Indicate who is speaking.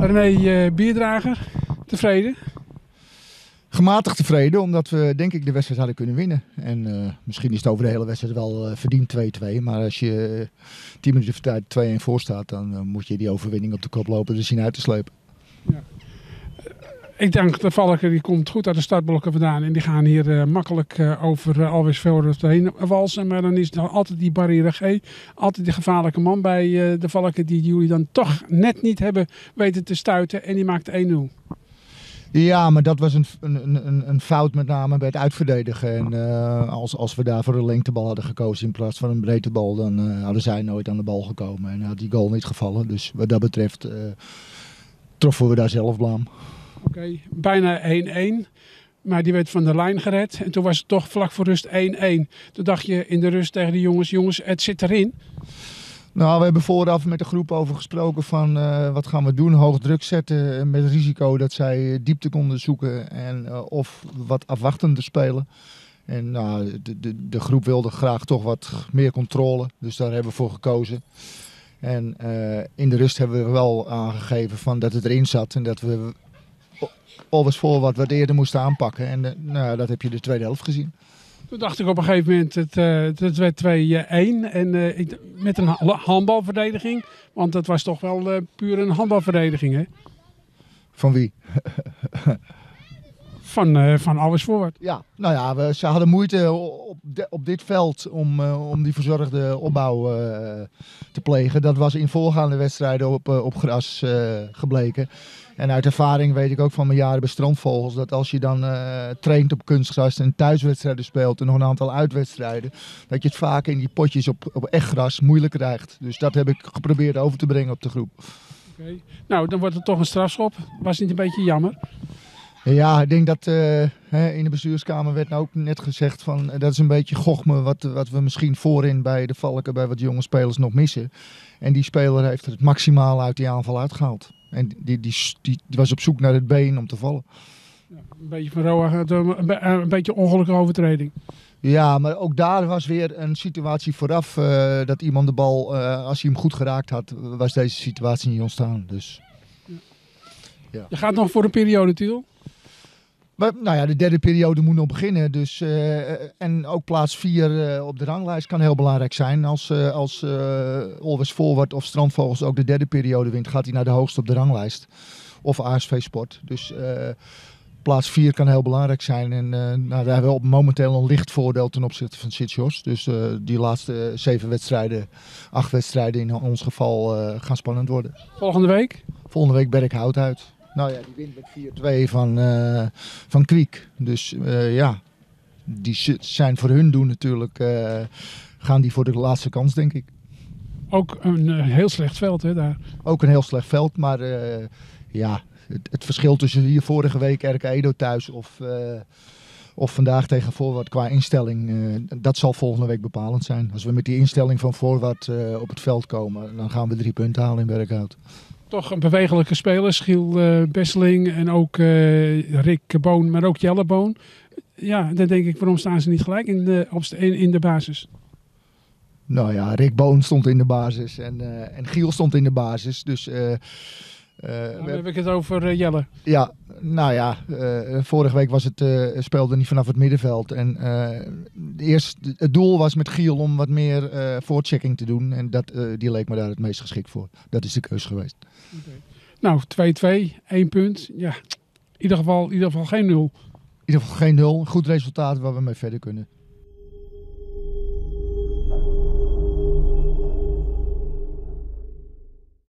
Speaker 1: René uh, Bierdrager, tevreden?
Speaker 2: Gematigd tevreden, omdat we denk ik de wedstrijd hadden kunnen winnen. En uh, misschien is het over de hele wedstrijd wel uh, verdiend 2-2. Maar als je 10 minuten voor tijd 2-1 voor staat, dan moet je die overwinning op de kop lopen er zien uit te slepen. Ja.
Speaker 1: Ik denk de Valken die komt goed uit de startblokken vandaan. En die gaan hier uh, makkelijk uh, over uh, Alweer Velder heen walsen. Maar dan is er altijd die barrière G. Altijd die gevaarlijke man bij de Valken die jullie dan toch net niet hebben weten te stuiten. En die maakt 1-0.
Speaker 2: Ja, maar dat was een, een, een, een, fout met name bij het uitverdedigen. En als, als we daar voor een lengtebal hadden gekozen in plaats van een breedtebal, dan hadden zij nooit aan de bal gekomen. En had die goal niet gevallen. Dus wat dat betreft troffen we daar zelf blaam.
Speaker 1: Oké, bijna 1-1. Maar die werd van de lijn gered. En toen was het toch vlak voor rust 1-1. Toen dacht je in de rust tegen de jongens, jongens, het zit erin.
Speaker 2: Nou, we hebben vooraf met de groep over gesproken van uh, wat gaan we doen. Hoog druk zetten met het risico dat zij diepte konden zoeken en, of wat afwachtender spelen. En nou, de, de, de groep wilde graag toch wat meer controle, dus daar hebben we voor gekozen. En in de rust hebben we wel aangegeven van dat het erin zat en dat we alles voor wat we eerder moesten aanpakken. En nou, dat heb je de tweede helft gezien.
Speaker 1: Toen dacht ik op een gegeven moment, het, uh, het werd 2-1 en uh, ik, met een handbalverdediging. Want dat was toch wel puur een handbalverdediging, hè?
Speaker 2: Van wie?
Speaker 1: van, van alles voorwaarts.
Speaker 2: Ja, nou ja, we, ze hadden moeite op, de, op dit veld om, om die verzorgde opbouw te plegen. Dat was in voorgaande wedstrijden op, op gras gebleken. En uit ervaring weet ik ook van mijn jaren bij strandvogels dat als je dan uh, traint op kunstgras en thuiswedstrijden speelt en nog een aantal uitwedstrijden, dat je het vaak in die potjes op, op echt gras moeilijk krijgt. Dus dat heb ik geprobeerd over te brengen op de groep.
Speaker 1: Okay. Nou, dan wordt het toch een strafschop. Was niet een beetje jammer?
Speaker 2: Ja, ik denk dat uh, in de bestuurskamer werd nou ook net gezegd van dat is een beetje gochme wat, wat we misschien voorin bij de Valken, bij wat jonge spelers nog missen. En die speler heeft het maximaal uit die aanval uitgehaald. En die, die, die, was op zoek naar het been om te vallen.
Speaker 1: Ja, een beetje van Roa, een, een beetje ongelukkige overtreding.
Speaker 2: Ja, maar ook daar was weer een situatie vooraf uh, dat iemand de bal, uh, als hij hem goed geraakt had, was deze situatie niet ontstaan. Dus.
Speaker 1: Ja. Je gaat nog voor een periode, Tiel?
Speaker 2: Maar, nou ja, de derde periode moet nog beginnen. Dus, uh, en ook plaats 4 uh, op de ranglijst kan heel belangrijk zijn. Als, uh, als Always Forward of Strandvogels ook de derde periode wint, gaat hij naar de hoogste op de ranglijst. Of ASV Sport. Dus plaats 4 kan heel belangrijk zijn. En nou, daar hebben we momenteel een licht voordeel ten opzichte van Sint-Jos. Dus die laatste zeven wedstrijden, acht wedstrijden in ons geval, gaan spannend worden.
Speaker 1: Volgende week?
Speaker 2: Volgende week Berkhout uit. Nou ja, die wint met 4-2 van, uh, van Kwiek. Dus uh, ja, die zijn voor hun doen natuurlijk, uh, gaan die voor de laatste kans, denk ik.
Speaker 1: Ook een heel slecht veld, hè, daar?
Speaker 2: Ook een heel slecht veld, maar ja, het, het, verschil tussen hier vorige week RK Edo thuis of, of vandaag tegen Voorwaard qua instelling, dat zal volgende week bepalend zijn. Als we met die instelling van Voorwaard op het veld komen, dan gaan we drie punten halen in Werkhout
Speaker 1: toch een bewegelijke speler. Giel uh, Besseling en ook uh, Rick Boon, maar ook Jelle Boon. Ja, dan denk ik, waarom staan ze niet gelijk in de, in, in de basis?
Speaker 2: Nou ja, Rick Boon stond in de basis en, uh, en Giel stond in de basis. Dus
Speaker 1: uh, nou, dan heb ik het over uh, Jelle.
Speaker 2: Ja, nou ja, uh, vorige week was het, speelde niet vanaf het middenveld. En eerst, het doel was met Giel om wat meer voorchecking te doen. En dat, die leek me daar het meest geschikt voor. Dat is de keus geweest.
Speaker 1: Okay. Nou, 2-2, 1 punt. Ja, in ieder geval, in ieder geval geen nul.
Speaker 2: In ieder geval geen nul. Goed resultaat waar we mee verder kunnen.